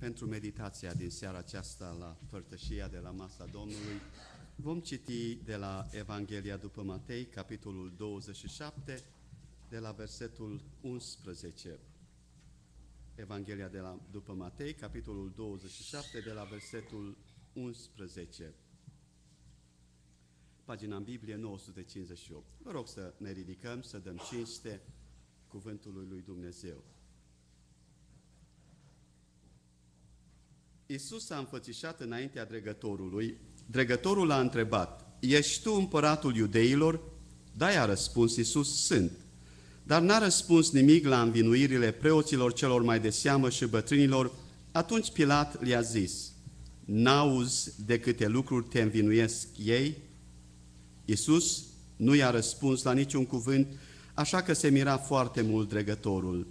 pentru meditația din seara aceasta la părtășia de la masa Domnului. Vom citi de la Evanghelia după Matei, capitolul 27, de la versetul 11. Evanghelia de la, după Matei, capitolul 27, de la versetul 11. Pagina în Biblie 958. Vă rog să ne ridicăm, să dăm cinste cuvântului lui Dumnezeu. Iisus a înfățișat înaintea dregătorului. Dregătorul a întrebat, Ești tu împăratul iudeilor? Da, i-a răspuns Iisus, sunt. Dar n-a răspuns nimic la învinuirile preoților celor mai de seamă și bătrânilor. Atunci Pilat le-a zis, N-auzi de câte lucruri te învinuiesc ei? Iisus nu i-a răspuns la niciun cuvânt, așa că se mira foarte mult dregătorul.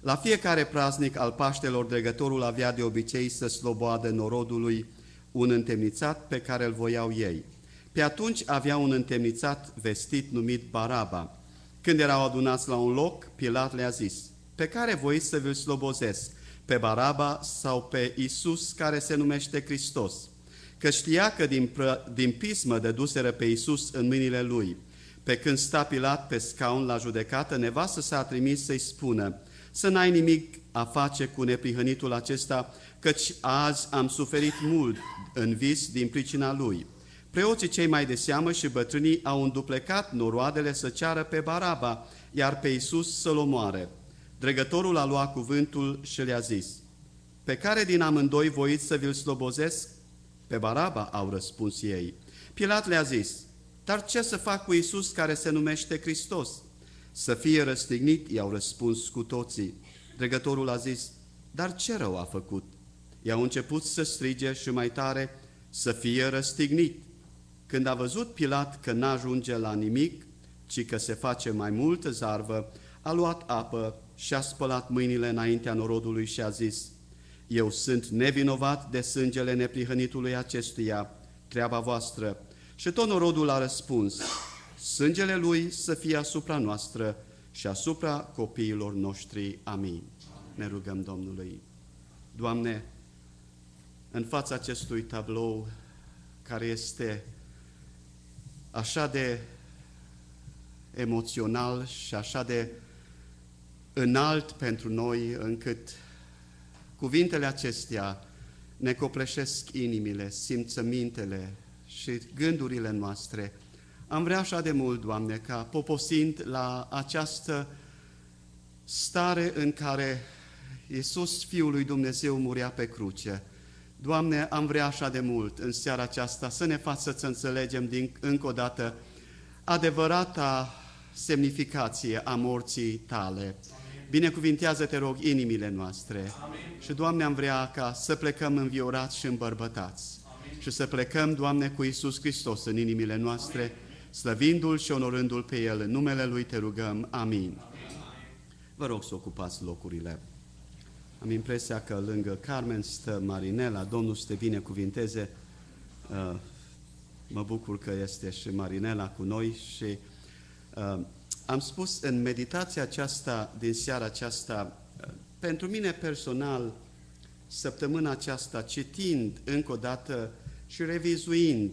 La fiecare praznic al Paștelor, dregătorul avea de obicei să sloboadă norodului un întemnițat pe care îl voiau ei. Pe atunci avea un întemnițat vestit numit Baraba. Când erau adunați la un loc, Pilat le-a zis, pe care voi să vi-l slobozesc, pe Baraba sau pe Isus care se numește Hristos? Că știa că din, pră, din pismă dăduseră pe Isus în mâinile lui. Pe când sta Pilat pe scaun la judecată, nevastă s-a trimis să-i spună, să n-ai nimic a face cu neprihănitul acesta, căci azi am suferit mult în vis din pricina lui. Preoții cei mai de seamă și bătrânii au înduplecat noroadele să ceară pe Baraba, iar pe Iisus să-l omoare. Dregătorul a luat cuvântul și le-a zis, Pe care din amândoi voiți să vi-l slobozesc? Pe Baraba au răspuns ei. Pilat le-a zis, Dar ce să fac cu Iisus care se numește Hristos? Să fie răstignit, i-au răspuns cu toții. Dregătorul a zis, dar ce rău a făcut? I-au început să strige și mai tare, să fie răstignit. Când a văzut Pilat că n-ajunge la nimic, ci că se face mai multă zarvă, a luat apă și a spălat mâinile înaintea norodului și a zis, Eu sunt nevinovat de sângele neprihănitului acestuia, treaba voastră. Și tot norodul a răspuns, sângele Lui să fie asupra noastră și asupra copiilor noștri. Amin. Ne rugăm Domnului. Doamne, în fața acestui tablou care este așa de emoțional și așa de înalt pentru noi, încât cuvintele acestea ne copleșesc inimile, simțămintele și gândurile noastre, am vrea așa de mult, Doamne, ca poposind la această stare în care Iisus, Fiul lui Dumnezeu, murea pe cruce. Doamne, am vrea așa de mult în seara aceasta să ne faci să înțelegem din, încă o dată adevărata semnificație a morții Tale. Binecuvintează, te rog, inimile noastre. Amin. Și, Doamne, am vrea ca să plecăm înviorați și îmbărbătați. Amin. Și să plecăm, Doamne, cu Iisus Hristos în inimile noastre. Amin slăvindu-L și onorându-L pe El. În numele Lui te rugăm. Amin. Vă rog să ocupați locurile. Am impresia că lângă Carmen stă Marinela, Domnul să te binecuvinteze. Uh, mă bucur că este și Marinela cu noi și uh, am spus în meditația aceasta din seara aceasta, uh, pentru mine personal, săptămâna aceasta, citind încă o dată și revizuind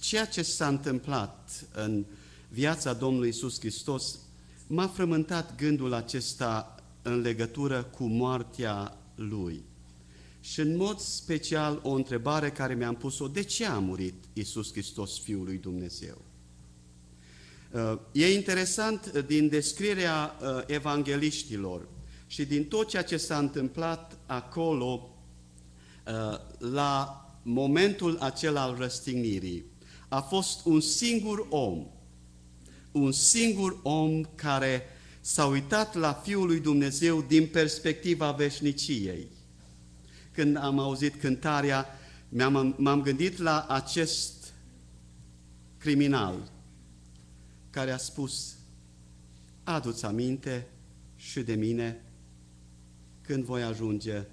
ceea ce s-a întâmplat în viața Domnului Isus Hristos m-a frământat gândul acesta în legătură cu moartea Lui. Și în mod special o întrebare care mi-am pus-o, de ce a murit Isus Hristos, Fiul lui Dumnezeu? Uh, e interesant uh, din descrierea uh, evangeliștilor și din tot ceea ce s-a întâmplat acolo la momentul acela al răstignirii a fost un singur om, un singur om care s-a uitat la Fiul lui Dumnezeu din perspectiva veșniciei. Când am auzit cântarea, m-am gândit la acest criminal care a spus, adu-ți aminte și de mine când voi ajunge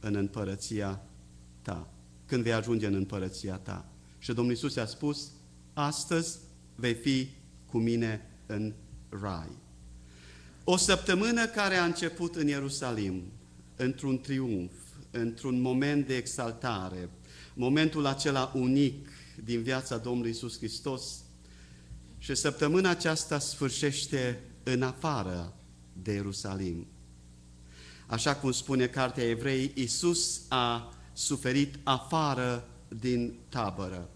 în împărăția ta, când vei ajunge în împărăția ta. Și Domnul Iisus a spus, astăzi vei fi cu mine în rai. O săptămână care a început în Ierusalim, într-un triumf, într-un moment de exaltare, momentul acela unic din viața Domnului Isus Hristos și săptămâna aceasta sfârșește în afară de Ierusalim. Așa cum spune Cartea Evrei, Isus a suferit afară din tabără.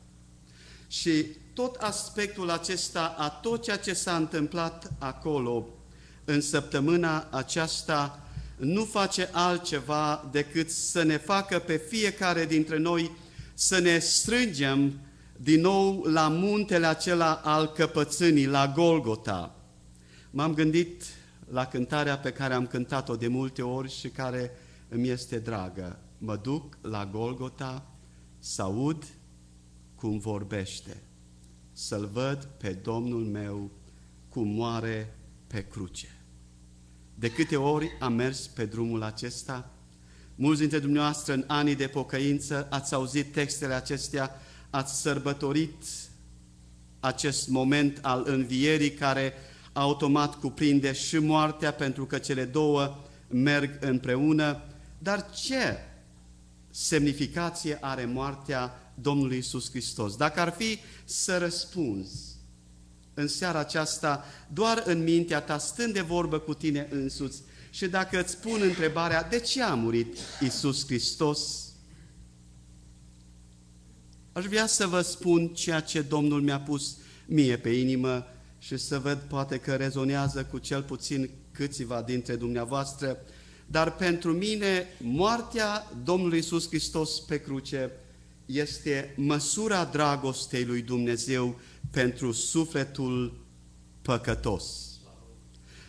Și tot aspectul acesta, a tot ceea ce s-a întâmplat acolo în săptămâna aceasta, nu face altceva decât să ne facă pe fiecare dintre noi să ne strângem din nou la muntele acela al căpățânii, la Golgota. M-am gândit la cântarea pe care am cântat-o de multe ori și care îmi este dragă. Mă duc la Golgota să aud cum vorbește, să-L văd pe Domnul meu cum moare pe cruce. De câte ori am mers pe drumul acesta? Mulți dintre dumneavoastră în anii de pocăință ați auzit textele acestea, ați sărbătorit acest moment al învierii care automat cuprinde și moartea pentru că cele două merg împreună. Dar ce semnificație are moartea Domnului Isus Hristos? Dacă ar fi să răspunzi în seara aceasta, doar în mintea ta, stând de vorbă cu tine însuți, și dacă îți pun întrebarea, de ce a murit Isus Hristos? Aș vrea să vă spun ceea ce Domnul mi-a pus mie pe inimă și să văd poate că rezonează cu cel puțin câțiva dintre dumneavoastră, dar pentru mine moartea Domnului Isus Hristos pe cruce este măsura dragostei lui Dumnezeu pentru sufletul păcătos.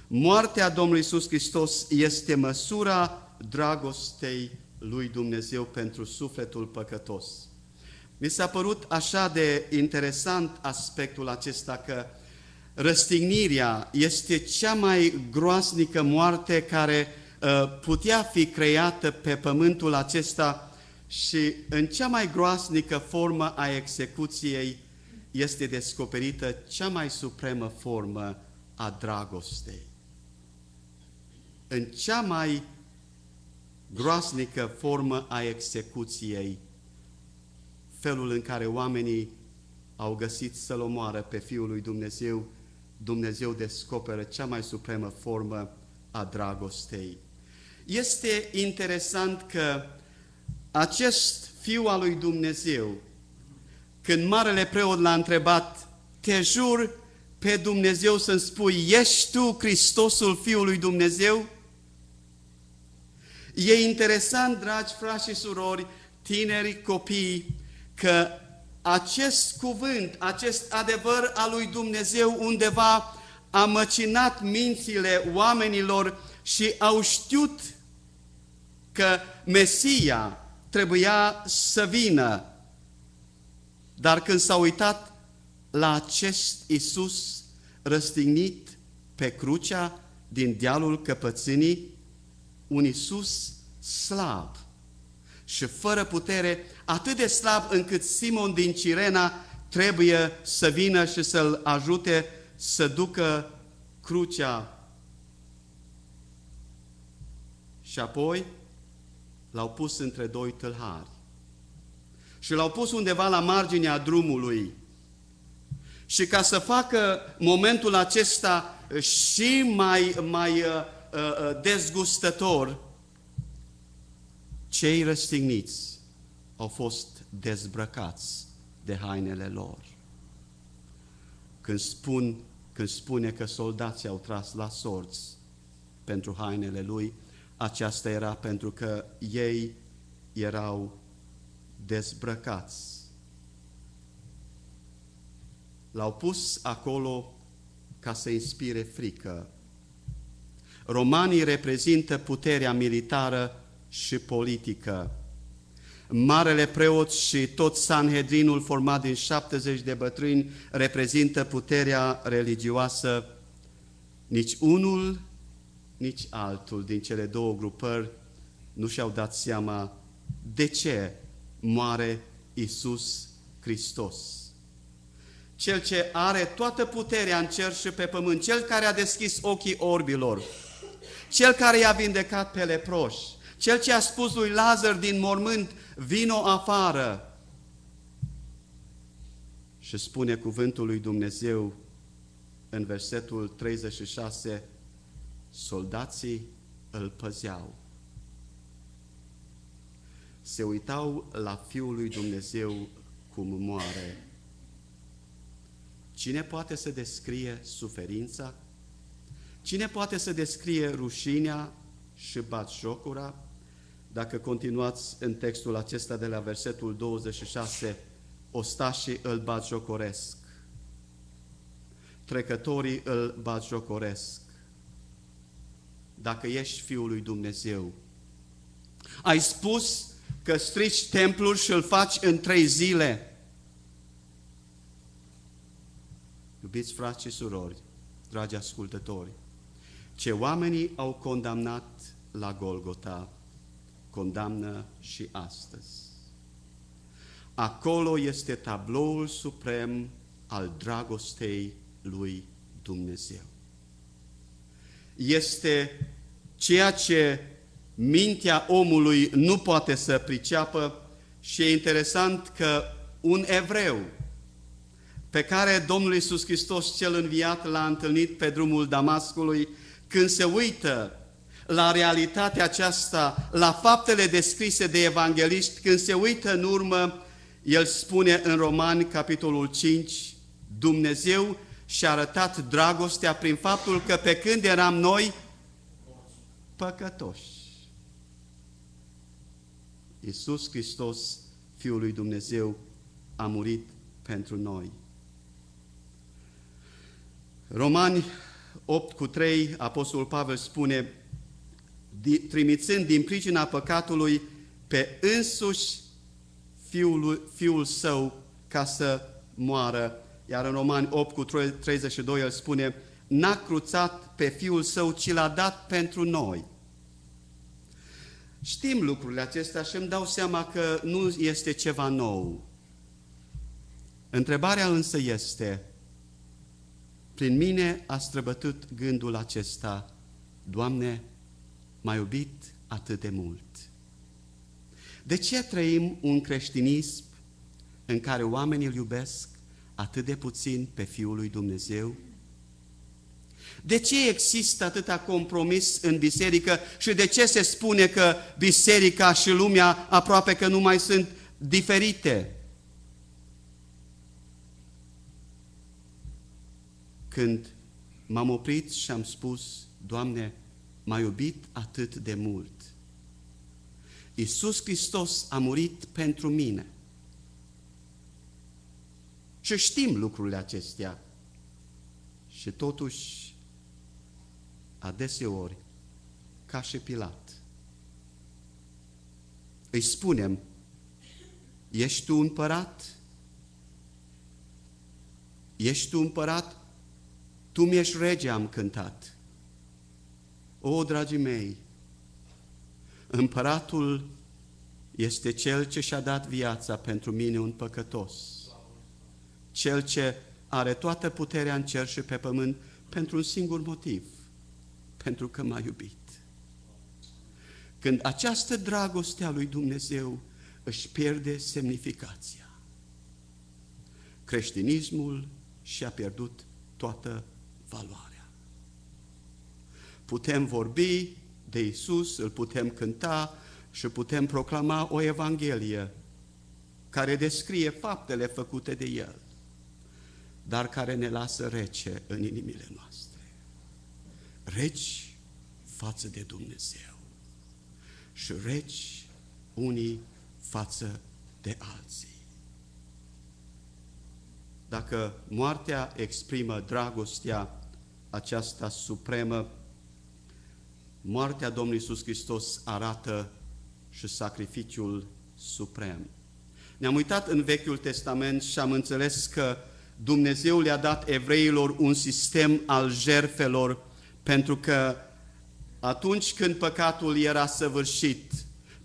Moartea Domnului Isus Hristos este măsura dragostei lui Dumnezeu pentru sufletul păcătos. Mi s-a părut așa de interesant aspectul acesta că răstignirea este cea mai groasnică moarte care uh, putea fi creată pe pământul acesta și în cea mai groasnică formă a execuției este descoperită cea mai supremă formă a dragostei. În cea mai groasnică formă a execuției, felul în care oamenii au găsit să-L omoară pe Fiul lui Dumnezeu, Dumnezeu descoperă cea mai supremă formă a dragostei. Este interesant că acest Fiu al lui Dumnezeu, când Marele Preot l-a întrebat, te jur pe Dumnezeu să-mi spui, ești tu Hristosul Fiului Dumnezeu? E interesant, dragi frați și surori, tineri, copii, că acest cuvânt, acest adevăr al lui Dumnezeu undeva a măcinat mințile oamenilor și au știut că Mesia trebuia să vină. Dar când s-a uitat la acest Isus răstignit pe crucea din dealul căpățânii, un Isus slab și fără putere, atât de slab încât Simon din Cirena trebuie să vină și să-l ajute să ducă crucea. Și apoi l-au pus între doi tâlhari. Și l-au pus undeva la marginea drumului. Și ca să facă momentul acesta și mai, mai uh, uh, dezgustător, cei răstigniți au fost dezbrăcați de hainele lor. Când, spun, când spune că soldații au tras la sorți pentru hainele lui, aceasta era pentru că ei erau dezbrăcați. L-au pus acolo ca să inspire frică. Romanii reprezintă puterea militară și politică. Marele preot și tot Sanhedrinul format din 70 de bătrâni reprezintă puterea religioasă. Nici unul, nici altul din cele două grupări nu și-au dat seama de ce moare Isus Hristos. Cel ce are toată puterea în cer și pe pământ, cel care a deschis ochii orbilor, cel care i-a vindecat pe leproși, Cel ce a spus lui Lazar din mormânt, vino afară. Și spune cuvântul lui Dumnezeu în versetul 36, soldații îl păzeau. Se uitau la Fiul lui Dumnezeu cum moare. Cine poate să descrie suferința? Cine poate să descrie rușinea și batjocura? Dacă continuați în textul acesta de la versetul 26, ostașii îl batjocoresc, trecătorii îl batjocoresc. Dacă ești Fiul lui Dumnezeu, ai spus că strici templul și îl faci în trei zile. Iubiți frați și surori, dragi ascultători, ce oamenii au condamnat la Golgota, condamnă și astăzi. Acolo este tabloul suprem al dragostei lui Dumnezeu. Este ceea ce mintea omului nu poate să priceapă și e interesant că un evreu pe care Domnul Iisus Hristos cel înviat l-a întâlnit pe drumul Damascului, când se uită la realitatea aceasta, la faptele descrise de evangeliști, când se uită în urmă, el spune în Romani, capitolul 5, Dumnezeu și-a arătat dragostea prin faptul că pe când eram noi păcătoși, Iisus Hristos, Fiul lui Dumnezeu, a murit pentru noi. Romani 8 cu 3, Apostolul Pavel spune, trimițând din pricina păcatului pe însuși fiul, fiul său ca să moară. Iar în Romani 8 cu 32 el spune, n-a cruțat pe fiul său, ci l-a dat pentru noi. Știm lucrurile acestea și îmi dau seama că nu este ceva nou. Întrebarea însă este, prin mine a străbătut gândul acesta, Doamne, m-ai iubit atât de mult. De ce trăim un creștinism în care oamenii îl iubesc atât de puțin pe Fiul lui Dumnezeu? De ce există atâta compromis în biserică și de ce se spune că biserica și lumea aproape că nu mai sunt diferite? Când m-am oprit și am spus, Doamne, m-a iubit atât de mult. Iisus Hristos a murit pentru mine. Și știm lucrurile acestea. Și totuși, adeseori, ca și Pilat, îi spunem, ești tu împărat? Ești tu împărat? Tu mi-ești rege, am cântat. O, dragii mei, împăratul este cel ce și-a dat viața pentru mine un păcătos. Cel ce are toată puterea în cer și pe pământ pentru un singur motiv, pentru că m-a iubit. Când această dragoste a lui Dumnezeu își pierde semnificația, creștinismul și-a pierdut toată valoarea. Putem vorbi de Isus, îl putem cânta și putem proclama o Evanghelie care descrie faptele făcute de El, dar care ne lasă rece în inimile noastre. Reci față de Dumnezeu și reci unii față de alții. Dacă moartea exprimă dragostea aceasta supremă, moartea Domnului Iisus Hristos arată și sacrificiul suprem. Ne-am uitat în Vechiul Testament și am înțeles că Dumnezeu le-a dat evreilor un sistem al jerfelor pentru că atunci când păcatul era săvârșit,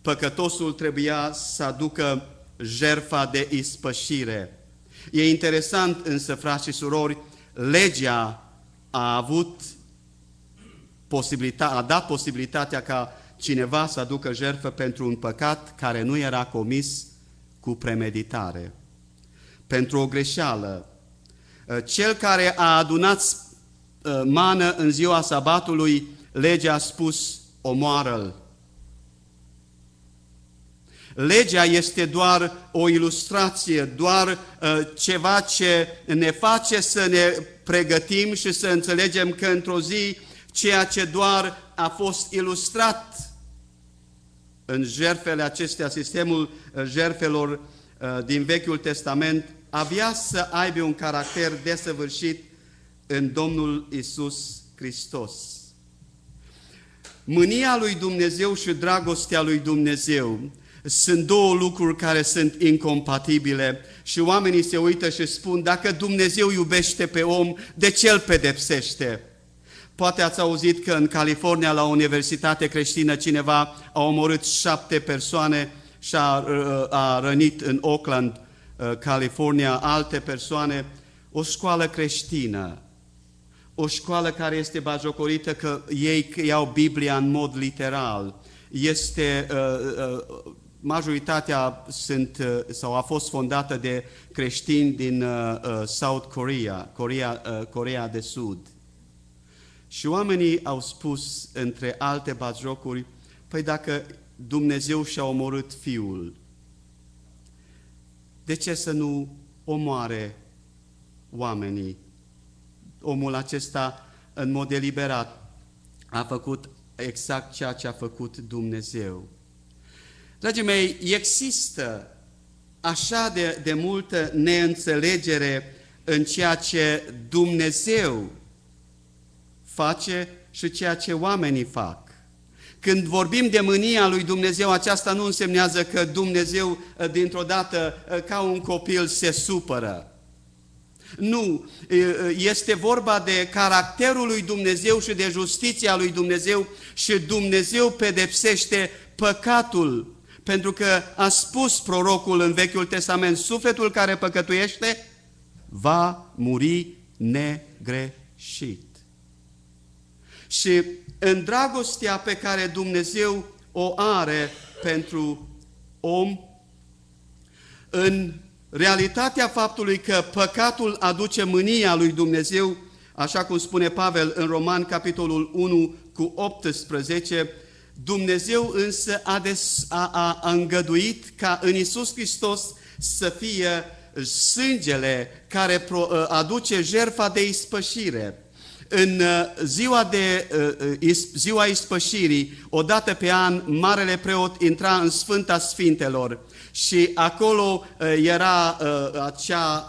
păcătosul trebuia să aducă jerfa de ispășire. E interesant însă, frați și surori, legea a avut posibilitatea, a dat posibilitatea ca cineva să aducă jertfă pentru un păcat care nu era comis cu premeditare, pentru o greșeală. Cel care a adunat uh, mană în ziua sabatului, legea a spus, omoară-l. Legea este doar o ilustrație, doar uh, ceva ce ne face să ne pregătim și să înțelegem că într-o zi ceea ce doar a fost ilustrat în jerfele acestea, sistemul uh, jerfelor uh, din Vechiul Testament, avea să aibă un caracter desăvârșit în Domnul Isus Hristos. Mânia lui Dumnezeu și dragostea lui Dumnezeu sunt două lucruri care sunt incompatibile și oamenii se uită și spun, dacă Dumnezeu iubește pe om, de ce îl pedepsește? Poate ați auzit că în California, la o universitate creștină, cineva a omorât șapte persoane și a, a rănit în Oakland, uh, California, alte persoane. O școală creștină, o școală care este bajocorită că ei iau Biblia în mod literal, este uh, uh, majoritatea sunt uh, sau a fost fondată de creștini din uh, uh, South Korea, Korea, uh, Korea de Sud. Și oamenii au spus, între alte batjocuri, păi dacă Dumnezeu și-a omorât Fiul, de ce să nu omoare oamenii? Omul acesta, în mod deliberat, a făcut exact ceea ce a făcut Dumnezeu. Dragii mei, există așa de, de multă neînțelegere în ceea ce Dumnezeu face și ceea ce oamenii fac. Când vorbim de mânia lui Dumnezeu, aceasta nu însemnează că Dumnezeu dintr-o dată ca un copil se supără. Nu, este vorba de caracterul lui Dumnezeu și de justiția lui Dumnezeu și Dumnezeu pedepsește păcatul pentru că a spus prorocul în Vechiul Testament, sufletul care păcătuiește va muri negreșit. Și în dragostea pe care Dumnezeu o are pentru om, în realitatea faptului că păcatul aduce mânia lui Dumnezeu, așa cum spune Pavel în Roman, capitolul 1 cu 18, Dumnezeu însă a, des, a, a, a îngăduit ca în Isus Hristos să fie sângele care pro, ă, aduce jertfa de ispășire. În ă, ziua, de, ă, ziua ispășirii, odată pe an, Marele Preot intra în Sfânta Sfintelor și acolo era acea,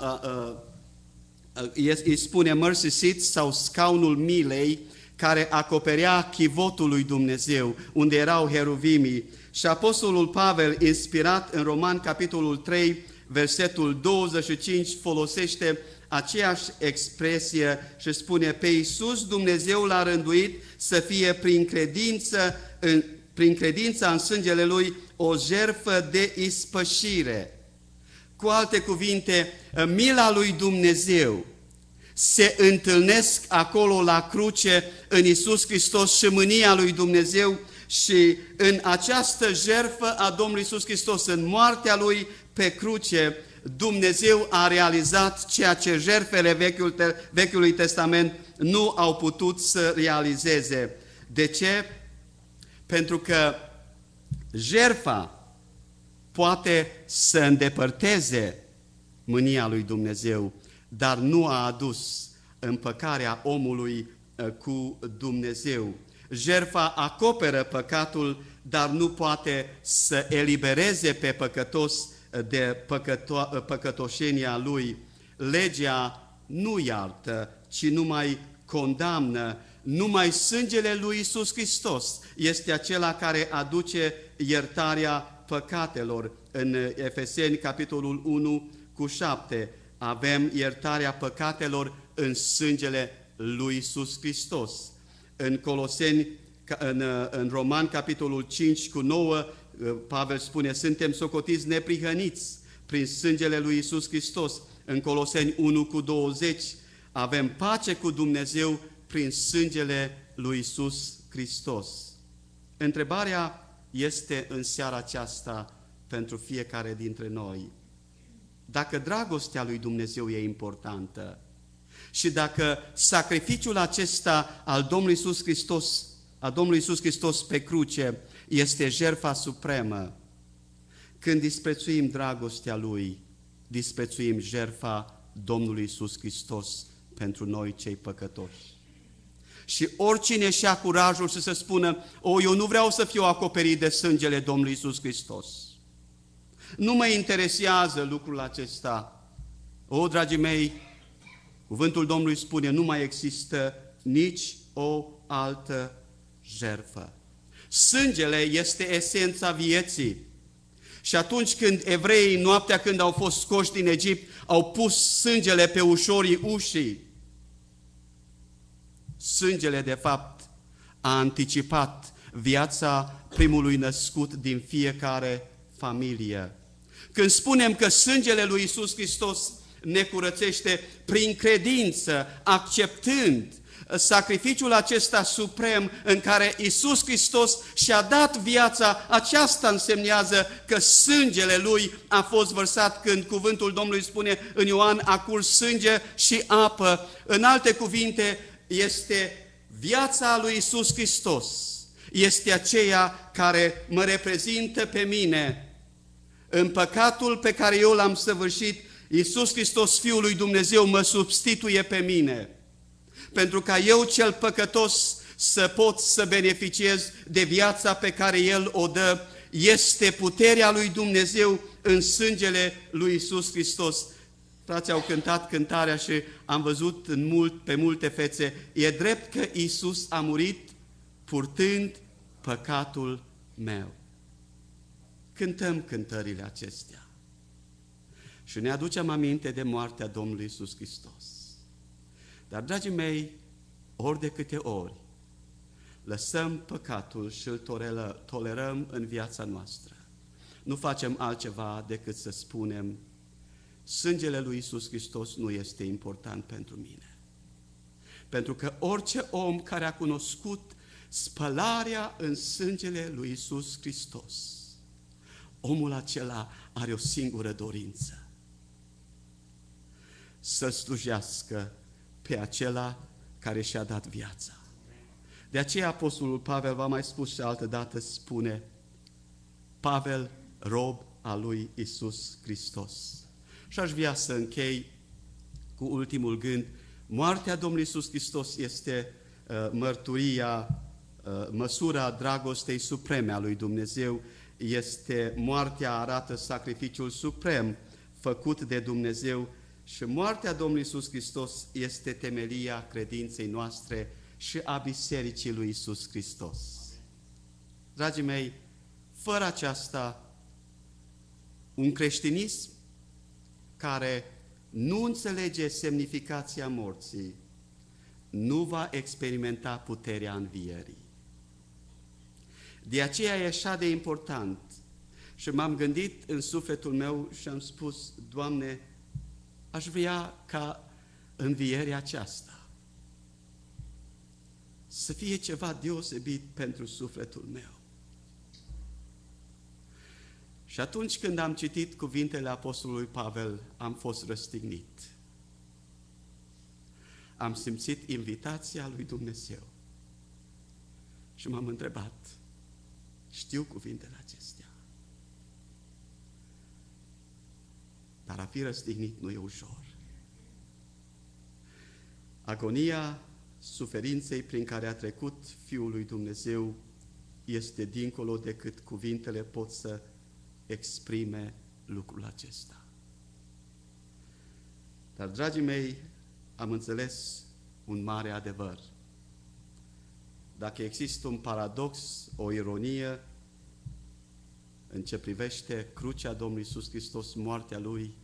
îi spune mercy seat sau scaunul milei, care acoperea chivotul lui Dumnezeu, unde erau heruvimii. Și Apostolul Pavel, inspirat în Roman, capitolul 3, versetul 25, folosește aceeași expresie și spune pe Iisus Dumnezeu l-a rânduit să fie prin credință în, prin credința în sângele Lui o jerfă de ispășire. Cu alte cuvinte, mila lui Dumnezeu se întâlnesc acolo la cruce în Isus Hristos și mânia lui Dumnezeu și în această jerfă a Domnului Isus Hristos, în moartea Lui pe cruce, Dumnezeu a realizat ceea ce jerfele Vechiul, Vechiului Testament nu au putut să realizeze. De ce? Pentru că jerfa poate să îndepărteze mânia lui Dumnezeu, dar nu a adus împăcarea omului uh, cu Dumnezeu. Jerfa acoperă păcatul, dar nu poate să elibereze pe păcătos uh, de păcăto- uh, păcătoșenia lui. Legea nu iartă, ci numai condamnă. Numai sângele lui Isus Hristos este acela care aduce iertarea păcatelor. În Efeseni, capitolul 1, cu 7, avem iertarea păcatelor în sângele lui Iisus Hristos. În Coloseni, în, în Roman, capitolul 5 cu 9, Pavel spune, suntem socotiți neprihăniți prin sângele lui Iisus Hristos. În Coloseni 1 cu 20, avem pace cu Dumnezeu prin sângele lui Iisus Hristos. Întrebarea este în seara aceasta pentru fiecare dintre noi. Dacă dragostea lui Dumnezeu e importantă și dacă sacrificiul acesta al Domnului Iisus Hristos, a Domnului Iisus Hristos pe cruce este jertfa supremă, când disprețuim dragostea Lui, disprețuim jertfa Domnului Iisus Hristos pentru noi cei păcătoși. Și oricine și-a curajul să se spună, o, eu nu vreau să fiu acoperit de sângele Domnului Isus Hristos. Nu mă interesează lucrul acesta. O, dragii mei, cuvântul Domnului spune, nu mai există nici o altă jerfă. Sângele este esența vieții. Și atunci când evreii, noaptea când au fost scoși din Egipt, au pus sângele pe ușorii ușii, Sângele, de fapt, a anticipat viața primului născut din fiecare familie. Când spunem că sângele lui Isus Hristos ne curățește prin credință, acceptând sacrificiul acesta suprem în care Isus Hristos și-a dat viața, aceasta însemnează că sângele Lui a fost vărsat când cuvântul Domnului spune în Ioan a curs sânge și apă. În alte cuvinte, este viața lui Isus Hristos. Este aceea care mă reprezintă pe mine în păcatul pe care eu l-am săvârșit. Iisus Hristos, Fiul lui Dumnezeu, mă substituie pe mine. Pentru ca eu cel păcătos să pot să beneficiez de viața pe care El o dă, este puterea lui Dumnezeu în sângele lui Iisus Hristos. Frații au cântat cântarea și am văzut în mult, pe multe fețe, e drept că Isus a murit purtând păcatul meu. Cântăm cântările acestea și ne aducem aminte de moartea Domnului Isus Hristos. Dar, dragii mei, ori de câte ori lăsăm păcatul și îl tolerăm în viața noastră, nu facem altceva decât să spunem Sângele lui Isus Hristos nu este important pentru mine. Pentru că orice om care a cunoscut spălarea în sângele lui Isus Hristos, omul acela are o singură dorință. Să slujească pe acela care și-a dat viața. De aceea Apostolul Pavel, v-a mai spus și altă dată, spune, Pavel, rob al lui Isus Hristos. Și aș vrea să închei cu ultimul gând. Moartea Domnului Iisus Hristos este uh, mărturia, uh, măsura dragostei supreme a lui Dumnezeu. Este moartea arată sacrificiul suprem făcut de Dumnezeu și moartea Domnului Iisus Hristos este temelia credinței noastre și a Bisericii lui Iisus Hristos. Dragii mei, fără aceasta, un creștinism care nu înțelege semnificația morții, nu va experimenta puterea învierii. De aceea e așa de important. Și m-am gândit în sufletul meu și am spus, Doamne, aș vrea ca învierea aceasta să fie ceva deosebit pentru sufletul meu. Și atunci când am citit cuvintele Apostolului Pavel, am fost răstignit. Am simțit invitația lui Dumnezeu. Și m-am întrebat, știu cuvintele acestea. Dar a fi răstignit nu e ușor. Agonia suferinței prin care a trecut Fiul lui Dumnezeu este dincolo decât cuvintele pot să exprime lucrul acesta. Dar, dragii mei, am înțeles un mare adevăr. Dacă există un paradox, o ironie în ce privește crucea Domnului Iisus Hristos, moartea Lui,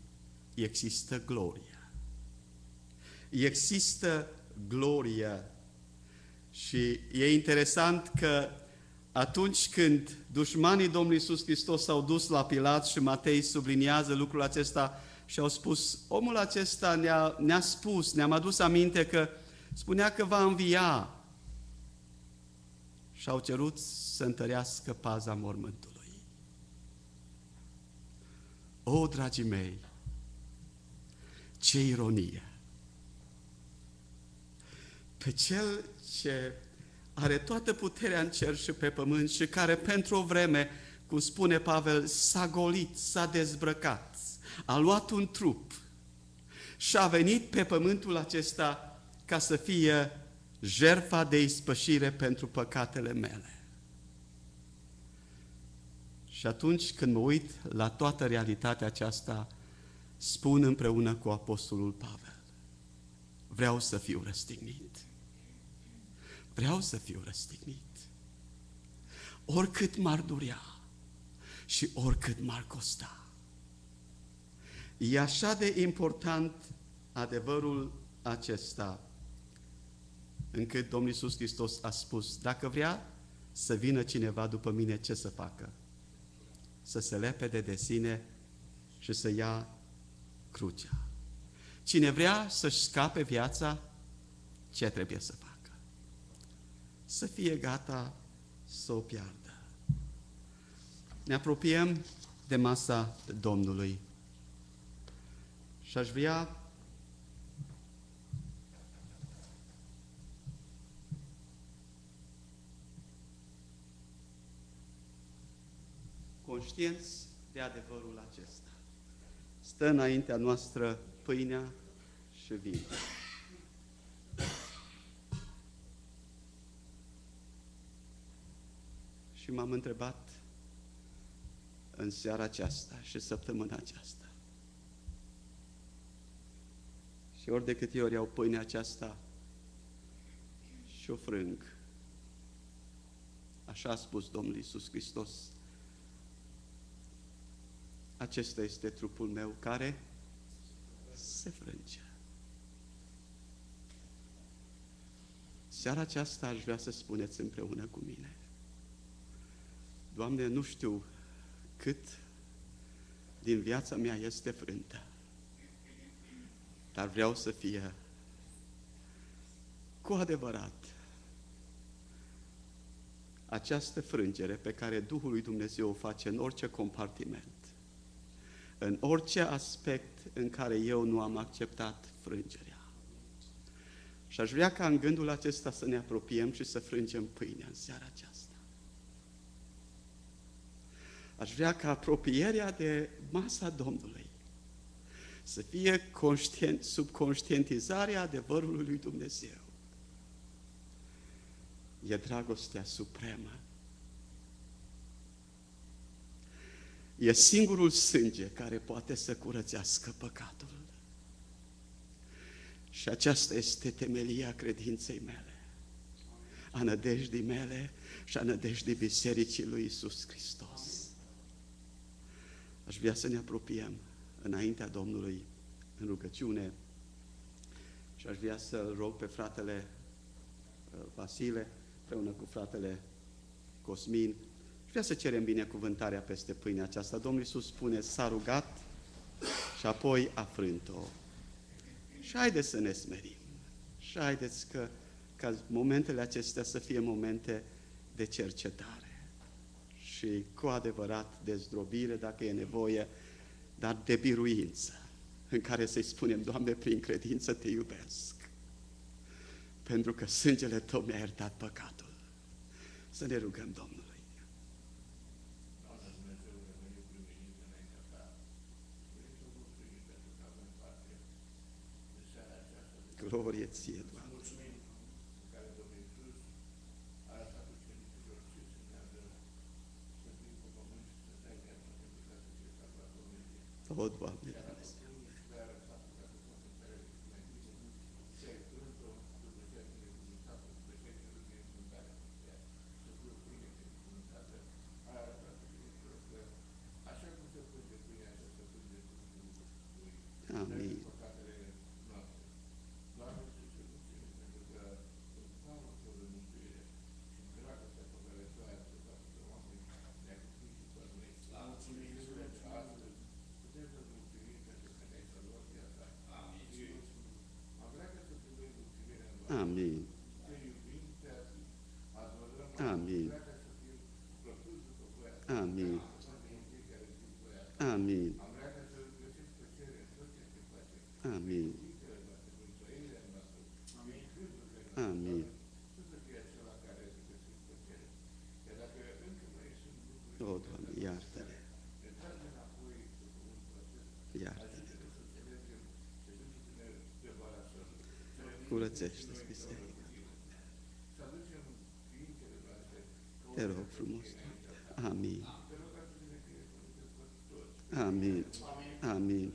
există gloria. Există gloria și e interesant că atunci când dușmanii Domnului Iisus Hristos s-au dus la Pilat și Matei subliniază lucrul acesta și au spus, omul acesta ne-a, ne spus, ne-am adus aminte că spunea că va învia. și au cerut să întărească paza mormântului. O, dragii mei, ce ironie! Pe cel ce are toată puterea în cer și pe pământ și care pentru o vreme, cum spune Pavel, s-a golit, s-a dezbrăcat, a luat un trup și a venit pe pământul acesta ca să fie jertfa de ispășire pentru păcatele mele. Și atunci când mă uit la toată realitatea aceasta, spun împreună cu Apostolul Pavel, vreau să fiu răstignit. Vreau să fiu răstignit. Oricât m-ar durea și oricât m-ar costa. E așa de important adevărul acesta, încât Domnul Iisus Hristos a spus, dacă vrea să vină cineva după mine, ce să facă? Să se lepede de sine și să ia crucea. Cine vrea să-și scape viața, ce trebuie să facă? Să fie gata să o piardă. Ne apropiem de masa Domnului și aș vrea conștienți de adevărul acesta. Stă înaintea noastră pâinea și vin. Și m-am întrebat în seara aceasta și săptămâna aceasta. Și ori de câte ori iau pâinea aceasta și o frâng, așa a spus Domnul Iisus Hristos, acesta este trupul meu care se frânge. Seara aceasta aș vrea să spuneți împreună cu mine. Doamne, nu știu cât din viața mea este frântă, dar vreau să fie cu adevărat această frângere pe care Duhul lui Dumnezeu o face în orice compartiment în orice aspect în care eu nu am acceptat frângerea. Și aș vrea ca în gândul acesta să ne apropiem și să frângem pâinea în seara aceasta. Aș vrea ca apropierea de masa Domnului să fie conștient, sub conștientizarea adevărului lui Dumnezeu. E dragostea supremă E singurul sânge care poate să curățească păcatul. Și aceasta este temelia credinței mele, a nădejdii mele și a nădejdii Bisericii lui Isus Hristos. Aș vrea să ne apropiem înaintea Domnului în rugăciune și aș vrea să rog pe fratele uh, Vasile, împreună cu fratele Cosmin, Vreau să cerem binecuvântarea peste pâinea aceasta. Domnul Iisus spune, s-a rugat și apoi a frânt-o. Și haideți să ne smerim. Și haideți că, ca momentele acestea să fie momente de cercetare și cu adevărat de zdrobire, dacă e nevoie, dar de biruință, în care să-i spunem, Doamne, prin credință te iubesc, pentru că sângele Tău mi-a iertat păcatul. Să ne rugăm, Domnul. Glorie ție, Doamne. O, Doamne, Amém. me curățește-ți biserica. Te rog frumos. Amin. Amin. Amin.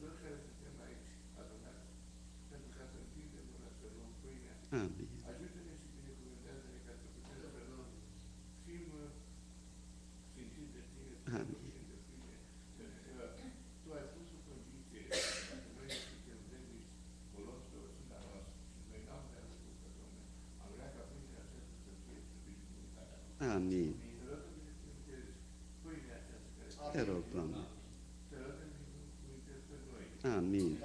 Amin. Te rog, Doamne. Amin.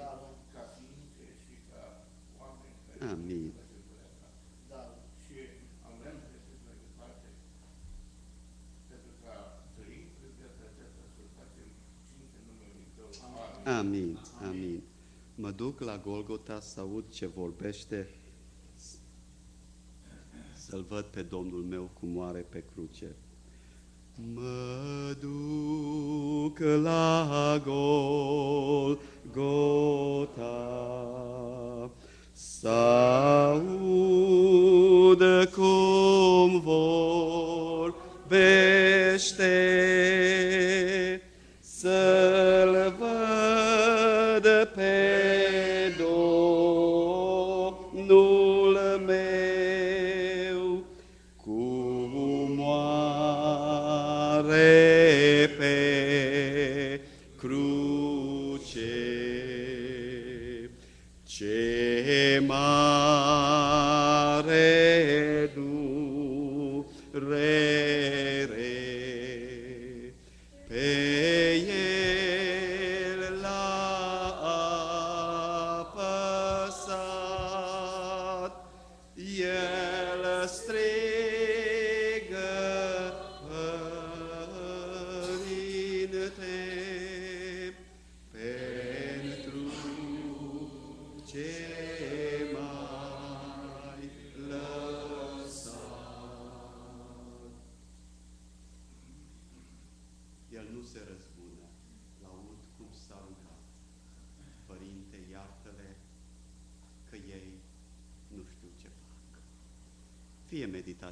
Amin. Amin, amin. Mă duc la Golgota să aud ce vorbește să-L văd pe Domnul meu cum moare pe cruce. Mă duc la Golgota să aud cum vorbește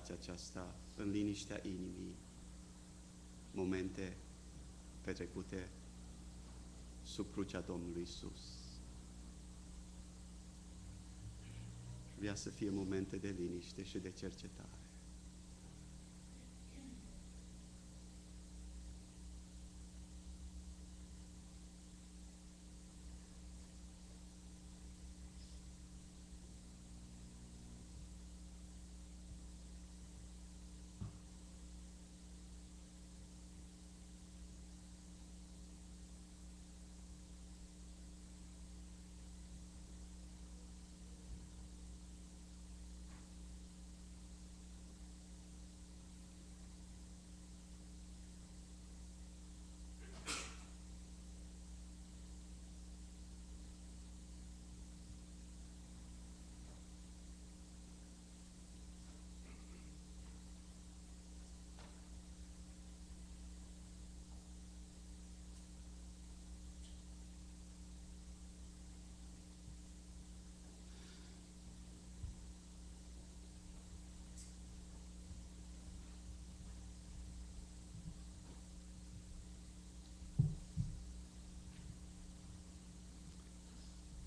faci aceasta în liniștea inimii, momente petrecute sub crucea Domnului Isus. Vrea să fie momente de liniște și de cercetare.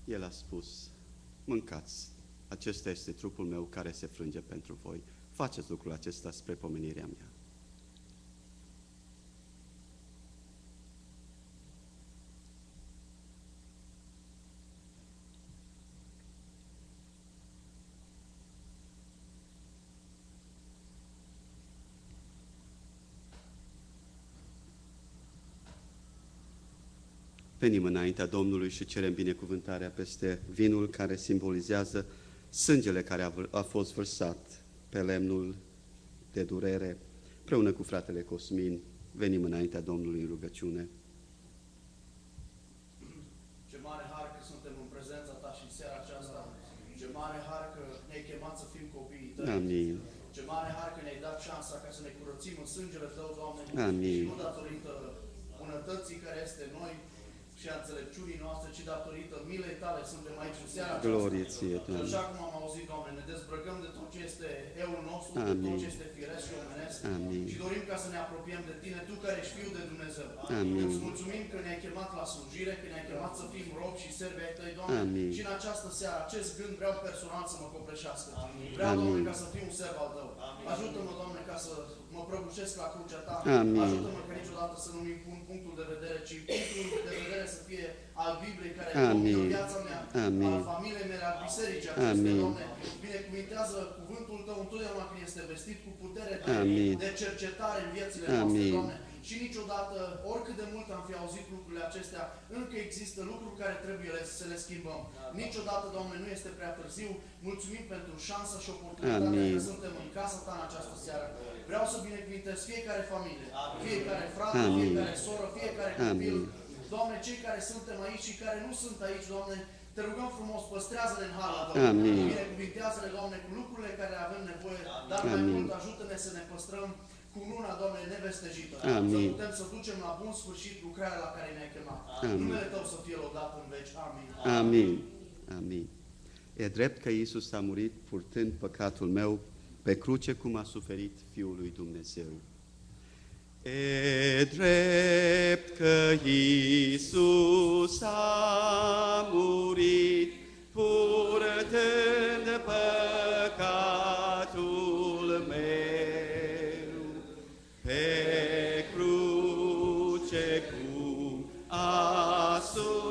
El a spus, mâncați, acesta este trupul meu care se frânge pentru voi. Faceți lucrul acesta spre pomenirea mea. Venim înaintea Domnului și cerem binecuvântarea peste vinul care simbolizează sângele care a, a fost vărsat pe lemnul de durere. Preună cu fratele Cosmin, venim înaintea Domnului în rugăciune. Ce mare har că suntem în prezența ta și în seara aceasta. Ce mare har că ne-ai chemat să fim copiii tăi. Amin. Ce mare har că ne-ai dat șansa ca să ne curățim în sângele Tău, Doamne, Amin. și nu datorită bunătății care este noi, și a înțelepciunii noastre, ci datorită milei Tale suntem aici în seara aceasta. Glorie Ție, Și Doamne. așa cum am auzit, Doamne, ne dezbrăcăm de tot ce este eul nostru, de Amin. tot ce este firesc și omenesc. Amin. Și dorim ca să ne apropiem de Tine, Tu care ești Fiul de Dumnezeu. Amin. Îți mulțumim că ne-ai chemat la slujire, că ne-ai chemat să fim robi și servi ai Tăi, Doamne. Amin. Și în această seară, acest gând vreau personal să mă copleșească. Vreau, Amin. Doamne, ca să fiu un serv al Tău. Ajută-mă, Doamne, ca să mă prăbușesc la crucea Ta. Amin. Ajută-mă ca niciodată să nu-mi impun punctul de vedere, ci punctul de vedere să fie al Bibliei care Amin. domnă viața mea, Amin. al familiei mele, al bisericii acestea, Amin. Doamne. Binecuvintează cuvântul Tău întotdeauna când este vestit cu putere de, Amin. de cercetare în viețile Amin. noastre, Doamne. Și niciodată, oricât de mult am fi auzit lucrurile acestea, încă există lucruri care trebuie le- să le schimbăm. Niciodată, Doamne, nu este prea târziu. Mulțumim pentru șansa și oportunitatea Amin. că suntem în casa Ta în această seară. Vreau să binecuvintez fiecare familie, fiecare frate, Amin. fiecare soră, fiecare copil. Amin. Doamne, cei care suntem aici și care nu sunt aici, Doamne, te rugăm frumos, păstrează-ne în harul Tău. Amin. Binecuvintează-ne, Doamne, cu lucrurile care avem nevoie, dar mai Amin. mult ajută-ne să ne păstrăm cu luna, Doamne, nevestejită. Amin. Să putem să ducem la bun sfârșit lucrarea la care ne-ai chemat. Amin. Numele Tău să fie lăudat în veci. Amin. Amin. Amin. E drept că Iisus a murit purtând păcatul meu pe cruce cum a suferit Fiul lui Dumnezeu. E drept că Iisus a murit purtând păcatul a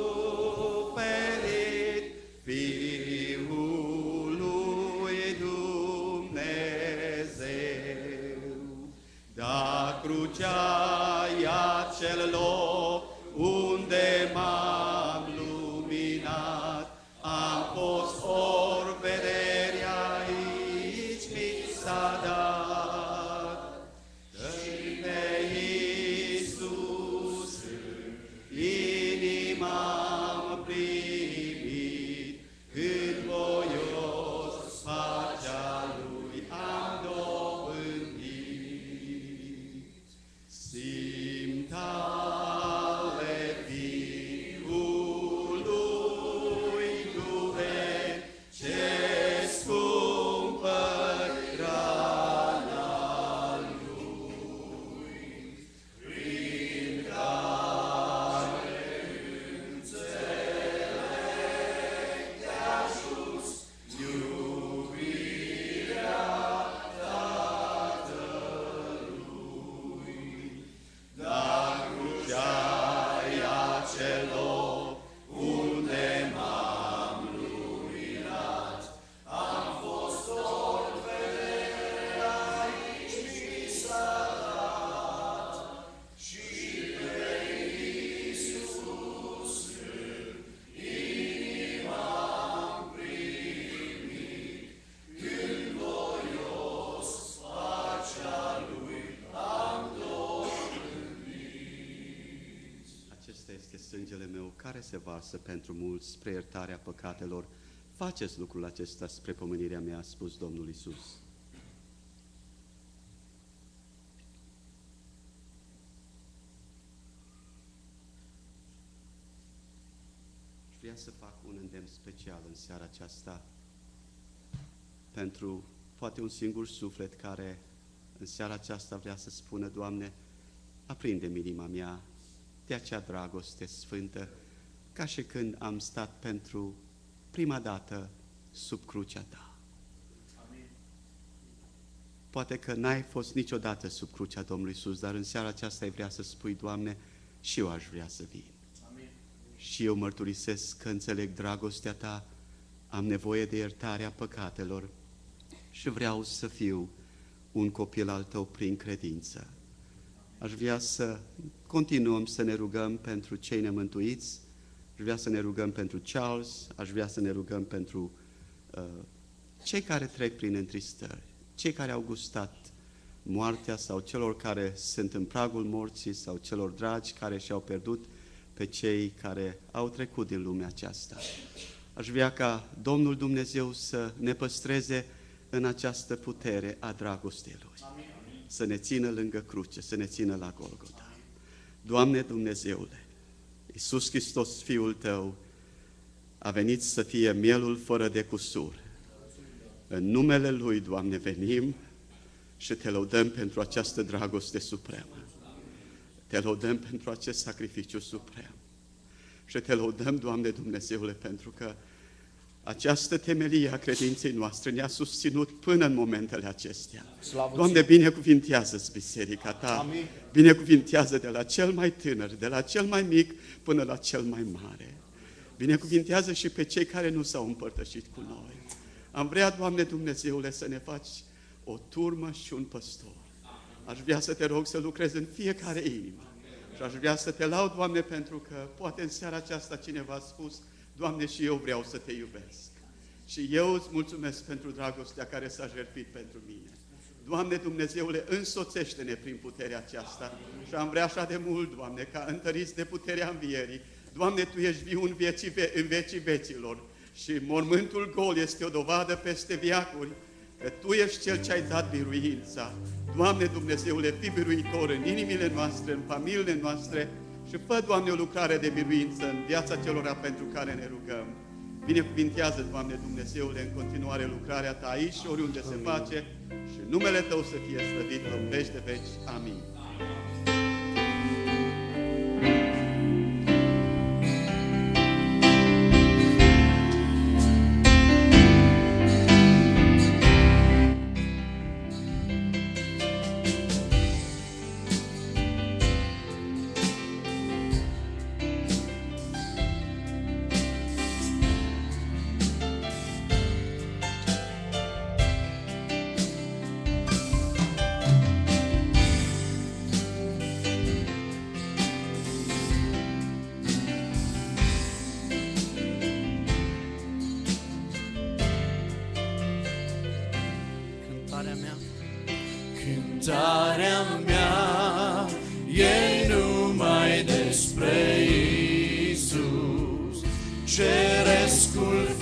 se varsă pentru mulți spre iertarea păcatelor. Faceți lucrul acesta spre pomenirea mea, a spus Domnul Isus. Și vrea să fac un îndemn special în seara aceasta pentru poate un singur suflet care în seara aceasta vrea să spună, Doamne, aprinde-mi inima mea de acea dragoste sfântă, ca și când am stat pentru prima dată sub crucea Ta. Amin. Poate că n-ai fost niciodată sub crucea Domnului Isus, dar în seara aceasta ai vrea să spui, Doamne, și eu aș vrea să vin. Amin. Și eu mărturisesc că înțeleg dragostea Ta, am nevoie de iertarea păcatelor și vreau să fiu un copil al Tău prin credință. Aș vrea să continuăm să ne rugăm pentru cei nemântuiți, aș vrea să ne rugăm pentru Charles, aș vrea să ne rugăm pentru uh, cei care trec prin întristări, cei care au gustat moartea sau celor care sunt în pragul morții sau celor dragi care și-au pierdut pe cei care au trecut din lumea aceasta. Aș vrea ca Domnul Dumnezeu să ne păstreze în această putere a dragostei Lui. Să ne țină lângă cruce, să ne țină la Golgota. Doamne Dumnezeule, Iisus Hristos, Fiul Tău, a venit să fie mielul fără de cusur. În numele Lui, Doamne, venim și Te lăudăm pentru această dragoste supremă. Te lăudăm pentru acest sacrificiu suprem. Și Te lăudăm, Doamne Dumnezeule, pentru că această temelie a credinței noastre ne-a susținut până în momentele acestea. Slavă Doamne, binecuvintează biserica Ta, Amin. binecuvintează de la cel mai tânăr, de la cel mai mic până la cel mai mare. Binecuvintează și pe cei care nu s-au împărtășit cu noi. Am vrea, Doamne Dumnezeule, să ne faci o turmă și un păstor. Aș vrea să te rog să lucrezi în fiecare inimă. Și aș vrea să te laud, Doamne, pentru că poate în seara aceasta cineva a spus, Doamne, și eu vreau să te iubesc. Și eu îți mulțumesc pentru dragostea care s-a jertfit pentru mine. Doamne Dumnezeule, însoțește-ne prin puterea aceasta și am vrea așa de mult, Doamne, ca întăriți de puterea învierii. Doamne, Tu ești viu în vecii, ve- în vecii vecilor și mormântul gol este o dovadă peste viacuri că Tu ești Cel ce ai dat biruința. Doamne Dumnezeule, fi biruitor în inimile noastre, în familiile noastre și fă, Doamne, o lucrare de biruință în viața celora pentru care ne rugăm. Binecuvintează, Doamne Dumnezeule, în continuare lucrarea Ta aici și oriunde se face și numele Tău să fie slăvit în veci de veci. Amin. Cântarea Cântarea mea e numai despre Isus, cerescul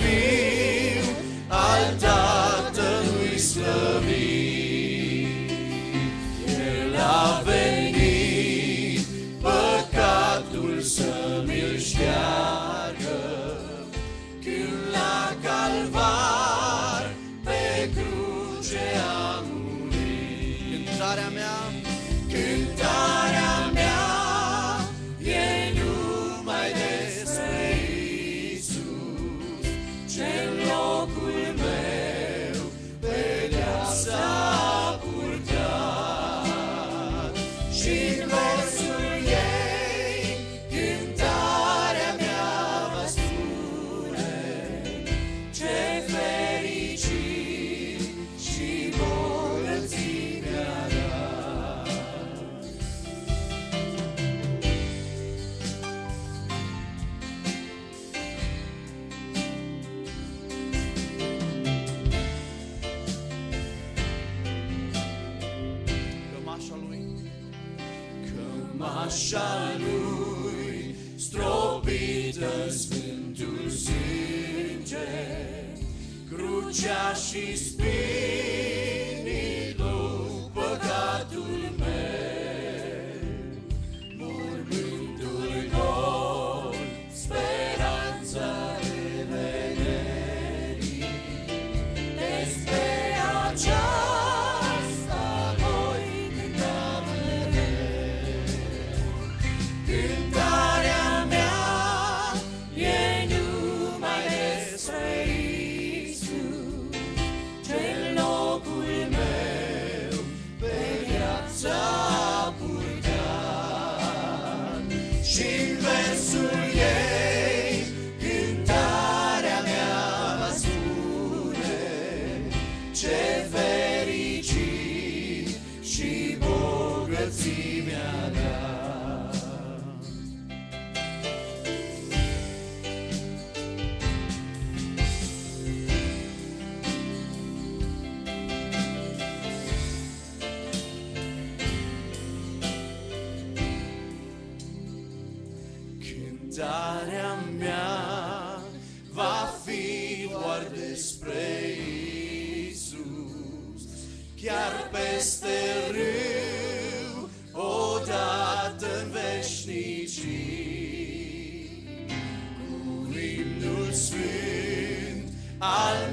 i